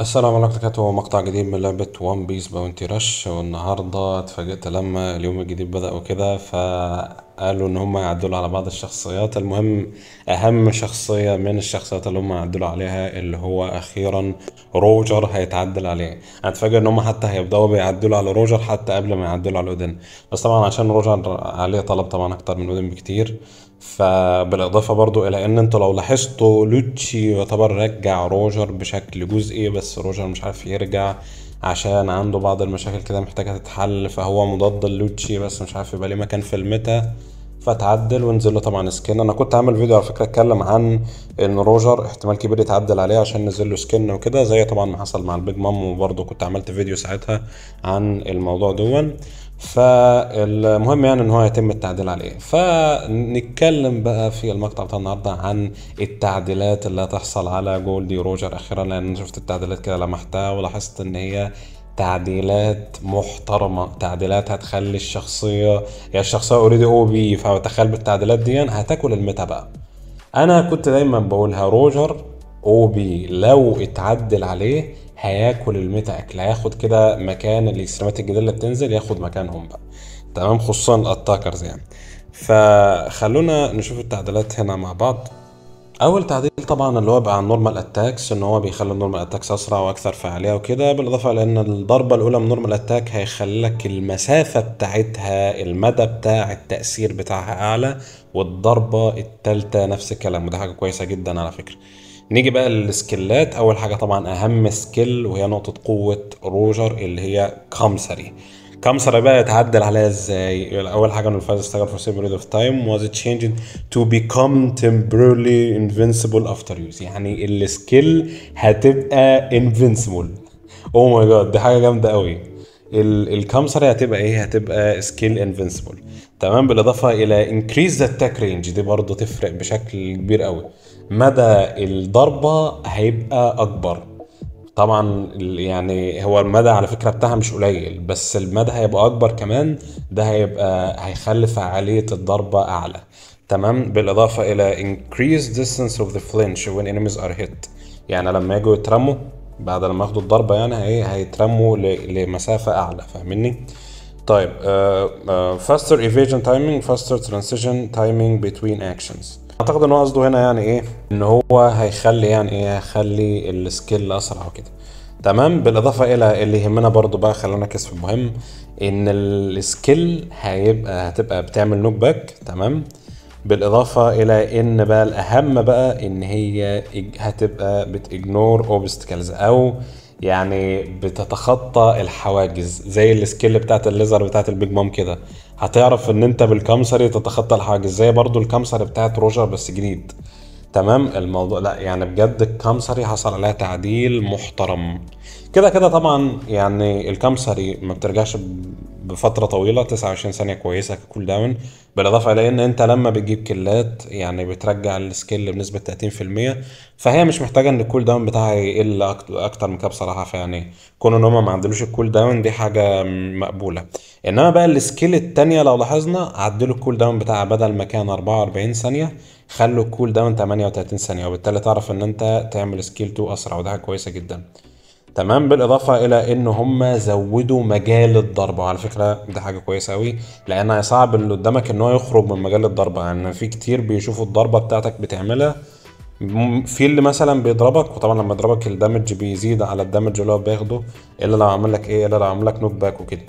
السلام عليكم وبركاته. مقطع جديد من لعبة وان بيس باونتي رش والنهاردة اتفاجئت لما اليوم الجديد بدأ وكده فقالوا إن هم يعدلوا على بعض الشخصيات. المهم أهم شخصية من الشخصيات اللي هم يعدلوا عليها اللي هو أخيرا روجر هيتعدل عليه. أنا اتفاجئ إن هم حتى هيبدأوا بيعدلوا على روجر حتى قبل ما يعدلوا على أودين بس طبعا عشان روجر عليه طلب طبعا أكتر من أودين بكتير فبالإضافة برضو إلى إن أنتوا لو لاحظتوا لوتشي يعتبر رجع روجر بشكل جزئي بس روجر مش عارف يرجع عشان عنده بعض المشاكل كده محتاجة تتحل فهو مضاد لوتشي بس مش عارف يبقى ليه مكان في ال meta. فتعدل ونزل له طبعا skin أنا كنت عامل فيديو على فكرة اتكلم عن إن روجر احتمال كبير يتعدل عليه عشان نزل له skin وكده زي طبعا ما حصل مع البيج مام وبرضه كنت عملت فيديو ساعتها عن الموضوع دوت. فالمهم يعني ان هو يتم التعديل عليه. فنتكلم بقى في المقطع بتاع النهارده عن التعديلات اللي هتحصل على جولدي روجر أخيرا لأن شفت التعديلات كده لمحتها ولاحظت إن هي تعديلات محترمة تعديلات هتخلي الشخصية هي الشخصية already OP فتخيل بالتعديلات دي هتاكل ال meta بقى. أنا كنت دايما بقولها روجر OP لو اتعدل عليه هياكل ال meta اكل هياخد كده مكان الاكستريمات الجديدة اللي بتنزل ياخد مكانهم بقى. تمام؟ خصوصا ال attackers يعني. فخلونا نشوف التعديلات هنا مع بعض. أول تعديل طبعا اللي هو بقى ال normal attacks إن هو بيخلي ال normal attacks أسرع وأكثر فعالية وكده بالإضافة لأن الضربة الأولى من normal attack هيخلي لك المسافة بتاعتها المدى بتاع التأثير بتاعها أعلى والضربة الثالثه نفس الكلام. وده حاجة كويسة جدا على فكرة. نيجي بقى للسكيلات. أول حاجة طبعا أهم skill وهي نقطة قوة روجر اللي هي كامسري. كامسري بقى يتعدل عليها إزاي؟ أول حاجة إن الفايز اشتغل for some of time. Was changed to become temporarily invincible after use يعني ال skill هتبقى invincible. oh my god دي حاجة جامدة قوي الكامسري هتبقى إيه؟ هتبقى skill invincible تمام؟ بالإضافة إلى increase the attack range دي برضه تفرق بشكل كبير قوي. مدى الضربة هيبقى أكبر. طبعا يعني هو المدى على فكرة بتاعها مش قليل بس المدى هيبقى أكبر كمان. ده هيبقى هيخلي فعالية الضربة أعلى. تمام؟ بالإضافة إلى increase distance of the flinch when enemies are hit. يعني لما يجوا يترموا بعد لما ياخدوا الضربة يعني هي هيترموا لمسافة أعلى فاهمني؟ طيب faster evasion timing faster transition timing between actions. أعتقد إن هو قصده هنا يعني إيه؟ إن هو هيخلي يعني إيه؟ هيخلي ال skill أسرع وكده. تمام؟ بالإضافة إلى اللي يهمنا برضو بقى خلينا نركز في المهم إن ال skill هيبقى هتبقى بتعمل knock back تمام؟ بالإضافة إلى إن بقى الأهم بقى إن هي هتبقى بت ignore obstacles أو يعني بتتخطى الحواجز زي ال skill بتاعت الليزر بتاعت البيج مام كده. هتعرف إن أنت بالكمسري تتخطى الحواجز زي برضو الكمسري بتاعت روجر بس جديد. تمام؟ الموضوع لا يعني بجد الكمسري حصل عليها تعديل محترم. كده كده طبعا يعني الكمسري ما بترجعش بفترة طويلة 29 ثانية كويسة ك cool down. بالإضافة إلى إن أنت لما بتجيب kill ات يعني بترجع ال skill بنسبة 30% فهي مش محتاجة إن ال cool down بتاعها يقل أكت- أكتر من كده بصراحة فيعني كون إن هما ما عدلوش ال cool down دي حاجة مقبولة. إنما بقى ال skill التانية لو لاحظنا عدلوا ال cool down بتاعها بدل ما كان 44 ثانية خلوا ال cool down 38 ثانية وبالتالي تعرف إن أنت تعمل skill 2 أسرع وده كويسة جدا. تمام؟ بالإضافة إلى ان هم زودوا مجال الضربة وعلى فكرة ده حاجة كويسة قوي لأن هيصعب اللي قدامك إن هو يخرج من مجال الضربة يعني في كتير بيشوفوا الضربة بتاعتك بتعملها في اللي مثلا بيضربك وطبعا لما يضربك ال damage بيزيد على ال damage اللي هو بياخده إلا لو عمل لك إيه؟ إلا لو عمل لك knock back وكده.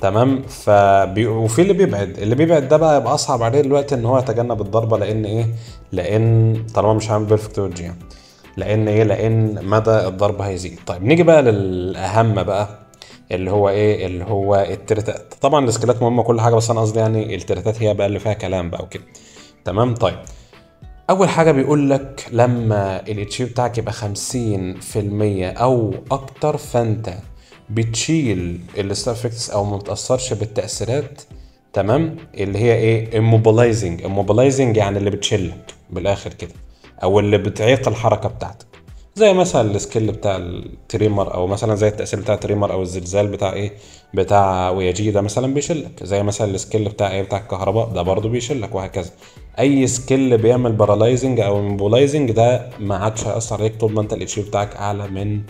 تمام؟ فبي... وفي اللي بيبعد. اللي بيبعد ده بقى يبقى أصعب عليه دلوقتي إن هو يتجنب الضربة لأن إيه؟ لأن طالما مش عامل perfect dodge لأن إيه؟ لأن مدى الضربة هيزيد. طيب نيجي بقى للأهم بقى اللي هو إيه؟ اللي هو ال trait ات. طبعا ال skill ات مهمة كل حاجة بس أنا قصدي يعني ال trait ات هي بقى اللي فيها كلام بقى وكده. تمام؟ طيب أول حاجة بيقول لك لما ال HP بتاعك يبقى 50% أو أكتر فأنت بتشيل ال status effects أو ما بتأثرش بالتأثيرات تمام؟ اللي هي إيه؟ immobilizing. immobilizing يعني اللي بتشلك بالآخر كده أو اللي بتعيق الحركة بتاعتك. زي مثلا ال skill بتاع ال tremor أو مثلا زي التأثير بتاع ال tremor أو الزلزال بتاع إيه؟ بتاع وياجي ده مثلا بيشلك زي مثلا ال skill بتاع إيه؟ بتاع الكهرباء ده برضه بيشلك وهكذا. أي skill بيعمل paralyzing أو immobilizing ده ما عادش هيأثر عليك طول ما أنت ال HP بتاعك أعلى من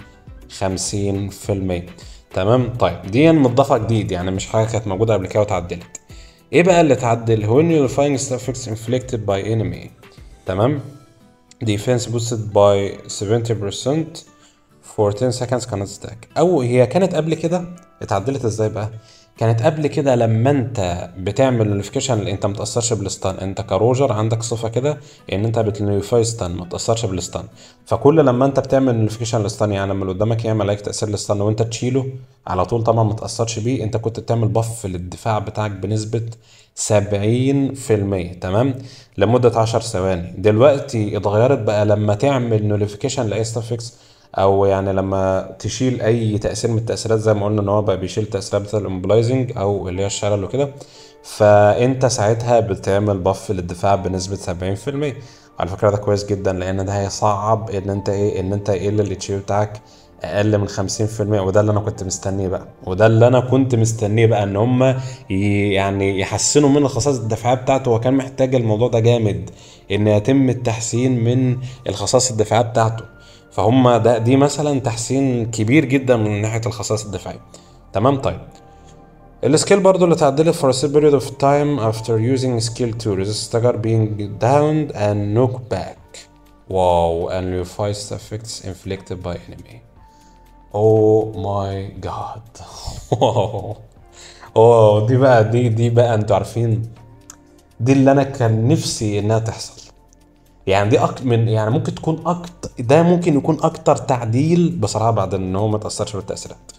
تمام؟ طيب دي مضافة جديد يعني مش حاجة كانت موجودة قبل كده واتعدلت إيه بقى اللي اتعدل when nullified effects inflicted by enemy. تمام؟ Defense boosted by 70% for 10 seconds cannot stack. أو هي كانت قبل كده؟ اتعدلت إزاي بقى؟ كانت قبل كده لما انت بتعمل nullification انت ما تأثرش بال stun انت كروجر عندك صفة كده إن انت بت nullify stun ما تأثرش بال stun. فكل لما انت بتعمل nullification لل stun يعني لما اللي قدامك يعمل عليك تأثير لل stun وانت تشيله على طول طبعا ما تأثرش بيه انت كنت بتعمل buff للدفاع بتاعك بنسبة 70% تمام؟ لمدة 10 ثواني. دلوقتي اتغيرت بقى لما تعمل nullification لأي status effects أو يعني لما تشيل أي تأثير من التأثيرات زي ما قلنا إن هو بقى بيشيل تأثيرات بتاع ال immobilizing أو اللي هي الشلل وكده. فأنت ساعتها بتعمل بف للدفاع بنسبة 70% على فكرة ده كويس جدا لأن ده هيصعب إن أنت إيه إن أنت يقل الاتش بتاعك أقل من 50% وده اللي أنا كنت مستنيه بقى. وده اللي أنا كنت مستنيه بقى إن هم يعني يحسنوا من الخصائص الدفاعية بتاعته. هو كان محتاج الموضوع ده جامد إن يتم التحسين من الخصائص الدفاعية بتاعته. فهم ده دي مثلا تحسين كبير جدا من ناحية الخصائص الدفاعية. تمام؟ طيب. ال skill برضو اللي تعدلت for a period of time after using skill 2 resist stagger being downed and knock back. Wow and revised effects inflicted by enemy. Oh my god. wow اوه دي بقى دي دي بقى أنتوا عارفين. دي اللي أنا كان نفسي إنها تحصل. يعني دي أكتر من يعني ممكن تكون أكتر ده ممكن يكون أكتر تعديل بصراحة بعد إن هو ما تأثرش بالتاثيرات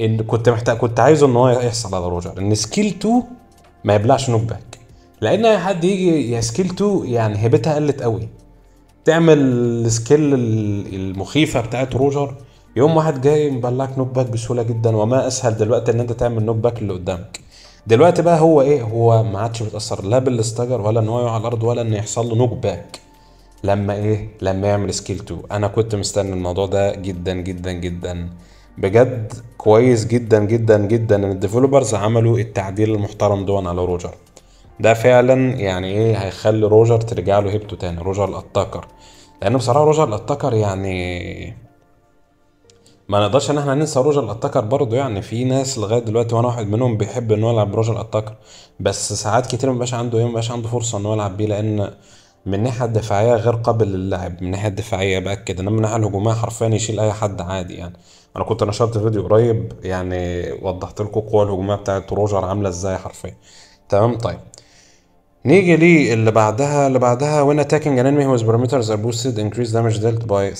إن كنت محتاج كنت عايزه إن هو يحصل على روجر. إن skill 2 ما يبلعش knock back لأن اي حد يجي يا skill 2 يعني هيبتها قلت قوي. تعمل ال skill المخيفة بتاعت روجر يوم واحد جاي مبلعك knock back بسهولة جدا وما أسهل دلوقتي إن أنت تعمل knock back اللي قدامك. دلوقتي بقى هو إيه؟ هو ما عادش بيتأثر لا بال stagger ولا إن هو يقع على الأرض ولا إن يحصل له knock back لما إيه؟ لما يعمل skill 2 أنا كنت مستني الموضوع ده جدا جدا جدا. بجد كويس جدا جدا جدا إن ال developers عملوا التعديل المحترم دون على روجر. ده فعلا يعني إيه؟ هيخلي روجر ترجع له هيبته تاني روجر ال attacker لأن بصراحة روجر ال attacker يعني ما نقدرش إن إحنا ننسى روجر ال attacker برضه. يعني في ناس لغاية دلوقتي وأنا واحد منهم بيحب إن هو يلعب بروجر ال attacker بس ساعات كتير مبقاش عنده إيه؟ مبقاش عنده فرصة إن هو يلعب بيه لأن من الناحيه الدفاعيه غير قابل للعب من الناحيه الدفاعيه باكد إنما من الناحيه الهجومية حرفيا يشيل أي حد عادي يعني. أنا كنت نشرت فيديو قريب يعني وضحت لكم القوة الهجومية بتاعت روجر عاملة إزاي حرفيا. تمام؟ طيب. نيجي لي اللي بعدها اللي بعدها when attacking an enemy whose parameters are boosted increase damage dealt by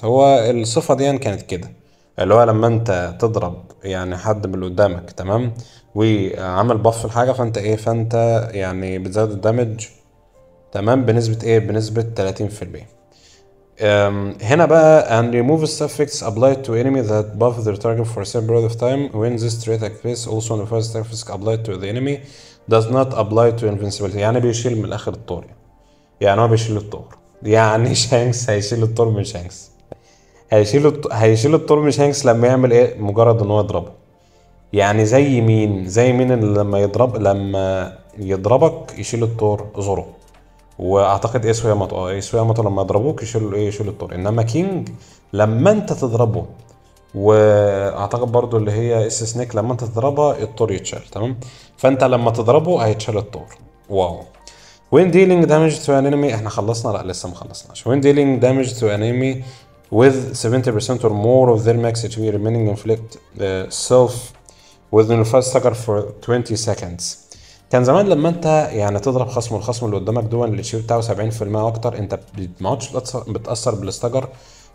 30% هو الصفة دي كانت كده. اللي هو لما أنت تضرب يعني حد من اللي قدامك تمام؟ وعمل بف الحاجة فأنت إيه؟ فأنت يعني بتزود الدمج تمام بنسبة إيه بنسبة 30% أم، هنا بقى and remove suffix applied to enemy that buff their target for a certain period of time when this trait activates also the first suffix applied to the enemy does not apply to invincibility. يعني بيشيل من الآخر الطور. يعني هو بيشيل الطور. يعني شانكس هيشيل الطور من شانكس هيشيل الط... هيشيل الطور من شانكس لما يعمل إيه؟ مجرد إن هو يضربه. يعني زي مين؟ زي مين اللي لما يضرب لما يضربك يشيل الطور زورو واعتقد ايسو ياماتو آه ايسو ياماتو لما يضربوك يشيل إيه يشيل الطور إنما كينج لما أنت تضربه وأعتقد برضو اللي هي اس سنيك لما أنت تضربها الطور يتشال تمام؟ فأنت لما تضربه هيتشال الطور. واو. Dealing damage to an enemy إحنا خلصنا؟ لا لسه ما خلصناش. Dealing damage to an enemy with 70% or more of their max HP remaining inflict uh, self within the first stagger for 20 seconds. كان زمان لما انت يعني تضرب خصم والخصم اللي قدامك دون اللي الاتش بتاعه 70% أكتر انت ما عدتش بتاثر بالاستجر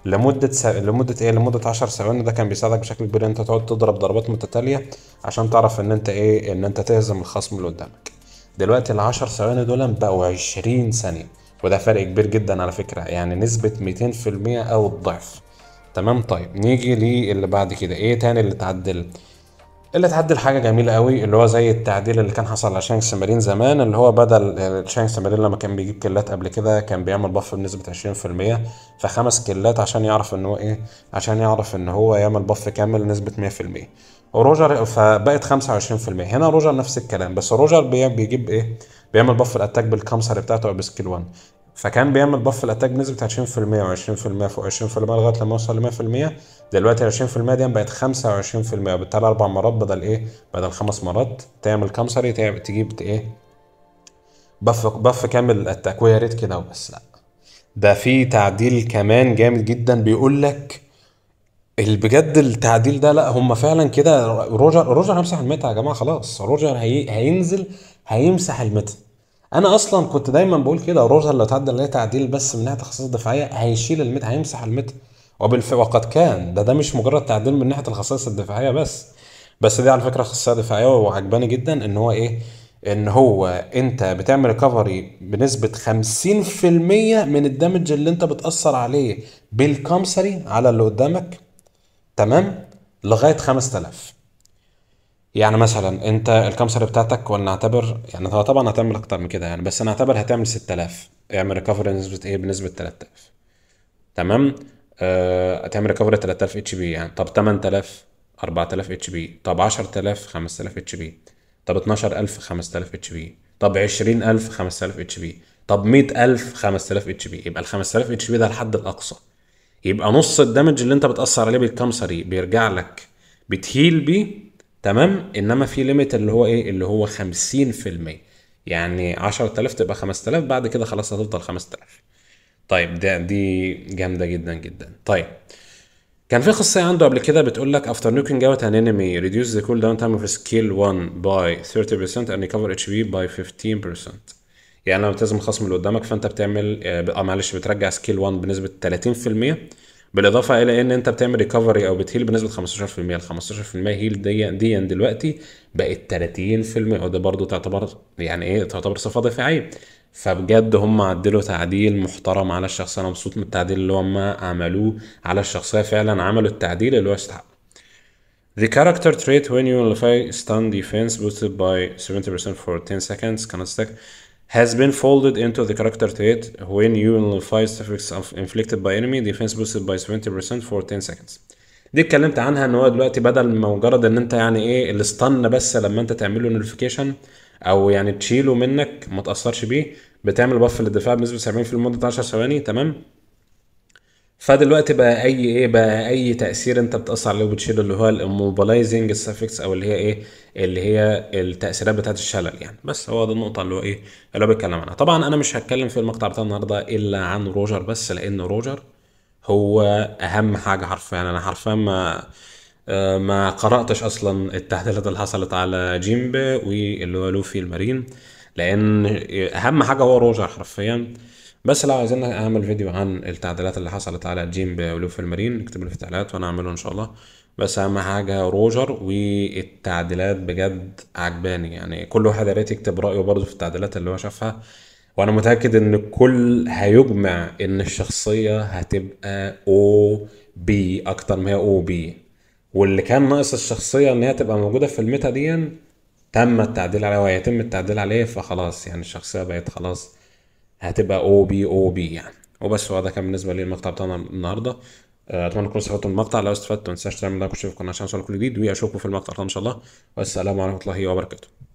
لمدة س... لمدة إيه؟ لمدة 10 ثواني. ده كان بيساعدك بشكل كبير إن انت تقعد تضرب ضربات متتالية عشان تعرف إن انت إيه؟ إن انت تهزم الخصم اللي قدامك. دلوقتي ال 10 ثواني دول بقوا 20 ثانية وده فرق كبير جدا على فكرة. يعني نسبة 200% أو الضعف. تمام؟ طيب نيجي للي بعد كده. إيه تاني اللي اتعدل اللي اتعدل حاجة جميلة قوي اللي هو زي التعديل اللي كان حصل على شانكس مارين زمان اللي هو بدل شانكس مارين لما كان بيجيب كيلات قبل كده كان بيعمل buff بنسبة 20% فخمس كيلات عشان يعرف إن هو إيه عشان يعرف إن هو يعمل buff كامل نسبة 100% وروجر فبقت 25% هنا روجر نفس الكلام بس روجر بي- بيجيب إيه بيعمل buff ال attack بالكمسر بتاعته أو ب skill 1 فكان بيعمل buff ال attack بنسبة 20% و20% فوق 20% لغاية لما وصل ل 100% دلوقتي ال 20% دي بقت 25% وبالتالي أربع مرات بدل إيه؟ بدل خمس مرات. تعمل كمسري تجيب إيه؟ buff buff كامل ال attack ويا ريت كده وبس. لا. ده في تعديل كمان جامد جدا بيقول لك بجد التعديل ده لا هم فعلا كده. روجر روجر هيمسح ال meta يا جماعة خلاص. روجر هي هينزل هيمسح ال meta. أنا أصلا كنت دايما بقول كده روجر لو تعدل عليه تعديل بس من ناحية الخصائص الدفاعية هيشيل ال meta هيمسح ال meta وبالف... وقد كان ده ده مش مجرد تعديل من ناحية الخصائص الدفاعية بس. بس دي على فكرة خاصيه دفاعية وعجباني جدا إن هو إيه؟ إن هو أنت بتعمل recovery بنسبة 50% من ال damage اللي أنت بتأثر عليه بالكمسري على اللي قدامك تمام؟ لغاية 5000 يعني مثلا أنت الكمسري بتاعتك ولنعتبر يعني هو طبعا هتعمل أكتر من كده يعني بس نعتبر هتعمل 6000 اعمل recovery بنسبه إيه بنسبة 3000 تمام؟ آه هتعمل recovery 3000 HP يعني. طب 8000 4000 HP طب 10000 5000 HP طب 12000 5000 HP طب 20000 5000 HP طب 100000 5000 HP يبقى ال 5000 HP ده الحد الأقصى. يبقى نص ال damage اللي أنت بتأثر عليه بالكمسري بيرجع لك بتهيل بيه تمام؟ إنما في limit اللي هو إيه؟ اللي هو 50% يعني 10000 تبقى 5000 بعد كده خلاص هتفضل 5000 طيب ده دي جامدة جدا جدا. طيب كان في خاصية عنده قبل كده بتقول لك after knocking out an enemy reduce the cooldown time of skill 1 by 30% and recover HP by 15% يعني لما بتهزم الخصم اللي قدامك فأنت بتعمل آه معلش بترجع skill 1 بنسبة 30% بالإضافة إلى إن أنت بتعمل recovery أو بتهيل بنسبة 15% ال 15% heal دي دي دلوقتي بقت 30% وده برضو تعتبر يعني إيه تعتبر صفة دفاعية. فبجد هم عدلوا تعديل محترم على الشخصية أنا مبسوط من التعديل اللي هم عملوه على الشخصية فعلا عملوا التعديل اللي هو يستحق. The character trait when you nullify stun defense boosted by 70% for 10 seconds. Cannot stack has been folded into the character trait when you nullify suffix inflicted by enemy defense boosted by 70% for 10 seconds. دي اتكلمت عنها إن هو دلوقتي بدل ما مجرد إن أنت يعني إيه الستان بس لما أنت تعمل له نوتيفيكيشن أو يعني تشيله منك ما تأثرش بيه بتعمل buff للدفاع بنسبة 70% لمده 10 ثواني تمام؟ فدلوقتي بقى أي إيه بقى أي تأثير أنت بتاثر عليه وبتشيله اللي هو ال immobilizing effects أو اللي هي إيه اللي هي التأثيرات بتاعت الشلل يعني. بس هو دي النقطة اللي هو إيه اللي هو بيتكلم عنها. طبعا أنا مش هتكلم في المقطع بتاع النهارده إلا عن روجر بس لأن روجر هو أهم حاجة حرفيا. يعني أنا حرفيا ما ما قرأتش أصلا التعديلات اللي حصلت على جيمبا واللي هو لوفي المارين لأن أهم حاجة هو روجر حرفيا. بس لو عايزين أعمل فيديو عن التعديلات اللي حصلت على جيمبا ولوفي المارين. اكتبوا لي في التعليقات وأنا اعمله إن شاء الله. بس أهم حاجة روجر والتعديلات بجد عجباني. يعني كل واحد يا ريت يكتب رأيه برضه في التعديلات اللي هو شافها. وأنا متأكد إن الكل هيجمع إن الشخصية هتبقى أو P أكتر ما هي OP واللي كان ناقص الشخصية إن هي تبقى موجودة في ال meta دي تم التعديل عليها وهيتم التعديل عليه فخلاص يعني الشخصية بقت خلاص هتبقى OP OP يعني. وبس هو ده كان بالنسبة لي المقطع بتاعنا النهارده. آه، أتمنى تكونوا استفدتوا من المقطع. لو استفدتوا ما تنساش تعمل like وتشوفكم عشان اوصل كل جديد واشوفكم في المقطع إن شاء الله. والسلام عليكم ورحمة الله وبركاته.